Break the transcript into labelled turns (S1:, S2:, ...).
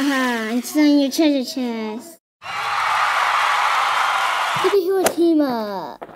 S1: Haha, it's on your treasure chest. Superhero team up.